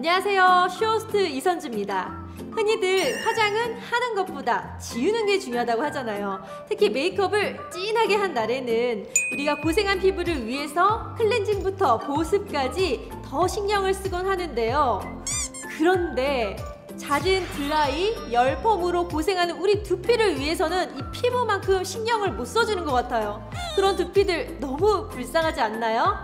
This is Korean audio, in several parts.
안녕하세요. 쇼호스트 이선주입니다. 흔히들 화장은 하는 것보다 지우는 게 중요하다고 하잖아요. 특히 메이크업을 진하게 한 날에는 우리가 고생한 피부를 위해서 클렌징부터 보습까지 더 신경을 쓰곤 하는데요. 그런데 잦은 드라이, 열펌으로 고생하는 우리 두피를 위해서는 이 피부만큼 신경을 못 써주는 것 같아요. 그런 두피들 너무 불쌍하지 않나요?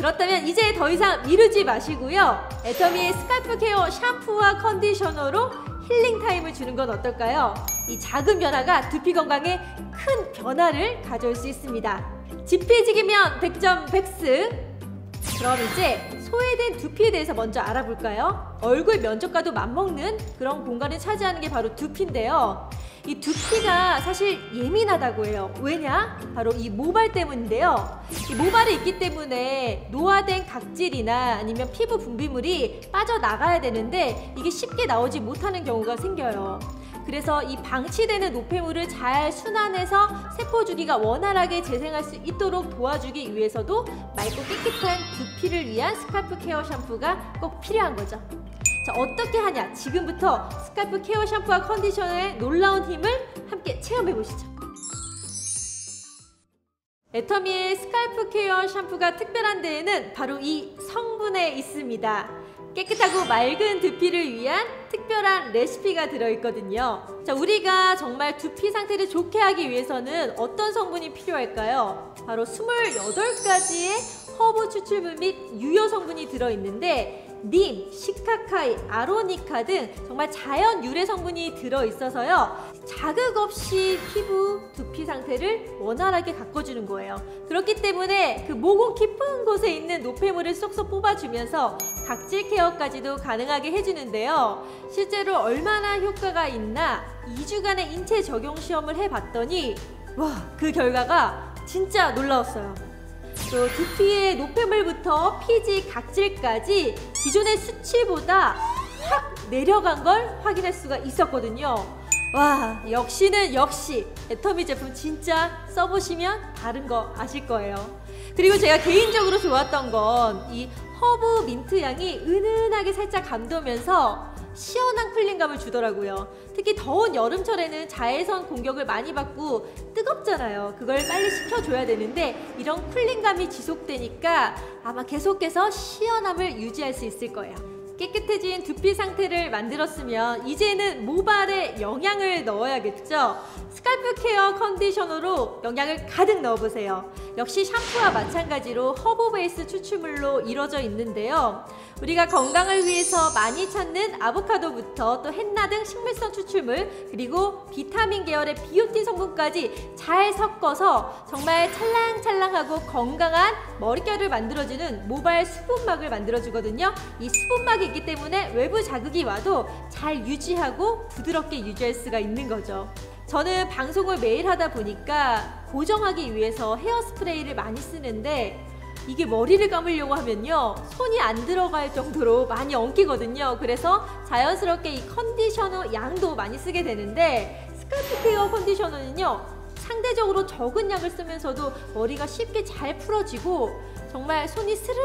그렇다면 이제 더 이상 미루지 마시고요. 애터미의 scalp care 샴푸와 컨디셔너로 healing time을 주는 건 어떨까요? 이 작은 변화가 두피 건강에 큰 변화를 가져올 수 있습니다. 지피지기면 100점 백스. 그럼 이제 소외된 두피에 대해서 먼저 알아볼까요? 얼굴 면적과도 맞먹는 그런 공간을 차지하는 게 바로 두피인데요. 이 두피가 사실 예민하다고 해요. 왜냐? 바로 이 모발 때문인데요. 이 모발이 있기 때문에 노화된 각질이나 아니면 피부 분비물이 빠져나가야 되는데 이게 쉽게 나오지 못하는 경우가 생겨요. 그래서 이 방치되는 노폐물을 잘 순환해서 세포 주기가 원활하게 재생할 수 있도록 도와주기 위해서도 맑고 깨끗한 두피를 위한 scalp care 샴푸가 꼭 필요한 거죠. 자, 어떻게 하냐? 지금부터 scalp care 샴푸와 컨디셔너의 놀라운 힘을 함께 체험해 보시죠. 애터미의 scalp care 샴푸가 특별한 데에는 바로 이 성분에 있습니다. 깨끗하고 맑은 두피를 위한 특별한 레시피가 들어있거든요. 자, 우리가 정말 두피 상태를 좋게 하기 위해서는 어떤 성분이 필요할까요? 바로 28가지의 허브 추출물 및 유효 성분이 들어있는데 님, 시카카이, 아로니카 등 정말 자연 유래 성분이 들어있어서요. 자극 없이 피부, 두피 상태를 원활하게 가꿔주는 거예요. 그렇기 때문에 그 모공 깊은 곳에 있는 노폐물을 쏙쏙 뽑아주면서 각질 케어까지도 가능하게 해주는데요. 실제로 얼마나 효과가 있나 2주간의 인체 적용 시험을 해봤더니 와, 그 결과가 진짜 놀라웠어요. 또 두피의 노폐물부터 피지, 각질까지 기존의 수치보다 확 내려간 걸 확인할 수가 있었거든요. 와 역시는 역시 애터미 제품 진짜 써보시면 다른 거 아실 거예요. 그리고 제가 개인적으로 좋았던 건 이 허브 민트 향이 은은하게 살짝 감도면서 시원한 cooling감을 주더라고요. 특히 더운 여름철에는 자외선 공격을 많이 받고 뜨겁잖아요. 그걸 빨리 식혀줘야 되는데 이런 cooling감이 지속되니까 아마 계속해서 시원함을 유지할 수 있을 거예요. 깨끗해진 두피 상태를 만들었으면 이제는 모발에 영양을 넣어야겠죠? scalp care 컨디셔너로 영양을 가득 넣어보세요. 역시 샴푸와 마찬가지로 허브 베이스 추출물로 이루어져 있는데요. 우리가 건강을 위해서 많이 찾는 아보카도부터 또 헨나 등 식물성 추출물 그리고 비타민 계열의 비오틴 성분까지 잘 섞어서 정말 찰랑찰랑하고 건강한 머릿결을 만들어주는 모발 수분막을 만들어주거든요. 이 수분막이 있기 때문에 외부 자극이 와도 잘 유지하고 부드럽게 유지할 수가 있는 거죠. 저는 방송을 매일 하다 보니까 고정하기 위해서 헤어스프레이를 많이 쓰는데 이게 머리를 감으려고 하면요 손이 안 들어갈 정도로 많이 엉키거든요. 그래서 자연스럽게 이 컨디셔너 양도 많이 쓰게 되는데 scalp care 컨디셔너는요 상대적으로 적은 양을 쓰면서도 머리가 쉽게 잘 풀어지고 정말 손이 스르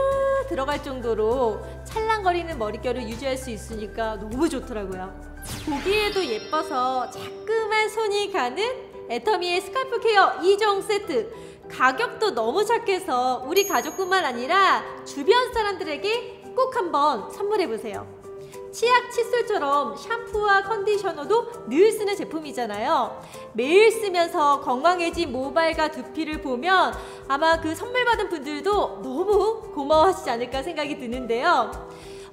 들어갈 정도로 찰랑거리는 머릿결을 유지할 수 있으니까 너무 좋더라고요 보기에도 예뻐서 자꾸만 손이 가는 애터미의 scalp care 2종 세트. 가격도 너무 착해서 우리 가족뿐만 아니라 주변 사람들에게 꼭 한번 선물해보세요. 치약 칫솔처럼 샴푸와 컨디셔너도 늘 쓰는 제품이잖아요. 매일 쓰면서 건강해진 모발과 두피를 보면 아마 그 선물 받은 분들도 너무 고마워하시지 않을까 생각이 드는데요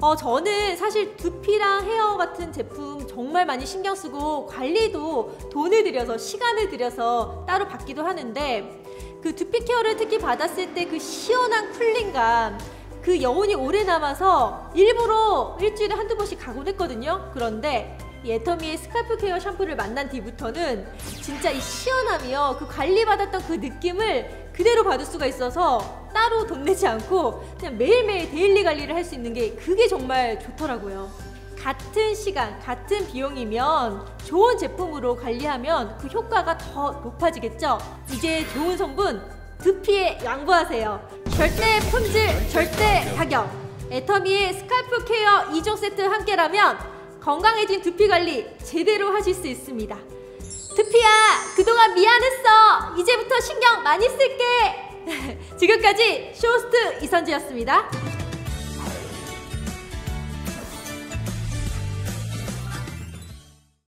어, 저는 사실 두피랑 헤어 같은 제품 정말 많이 신경 쓰고 관리도 돈을 들여서 시간을 들여서 따로 받기도 하는데 그 두피 care를 특히 받았을 때 그 시원한 cooling감 그 여운이 오래 남아서 일부러 일주일에 한두 번씩 가곤 했거든요. 그런데 이 애터미의 scalp care 샴푸를 만난 뒤부터는 진짜 이 시원함이요. 그 관리받았던 그 느낌을 그대로 받을 수가 있어서 따로 돈 내지 않고 그냥 매일매일 daily 관리를 할 수 있는 게 그게 정말 좋더라고요. 같은 시간, 같은 비용이면 좋은 제품으로 관리하면 그 효과가 더 높아지겠죠? 이제 좋은 성분 두피에 양보하세요. 절대 품질, 절대 가격. 애터미의 scalp care 2종 세트 함께라면 건강해진 두피 관리 제대로 하실 수 있습니다. 두피야, 그동안 미안했어. 이제부터 신경 많이 쓸게. 지금까지 쇼호스트 이선지였습니다.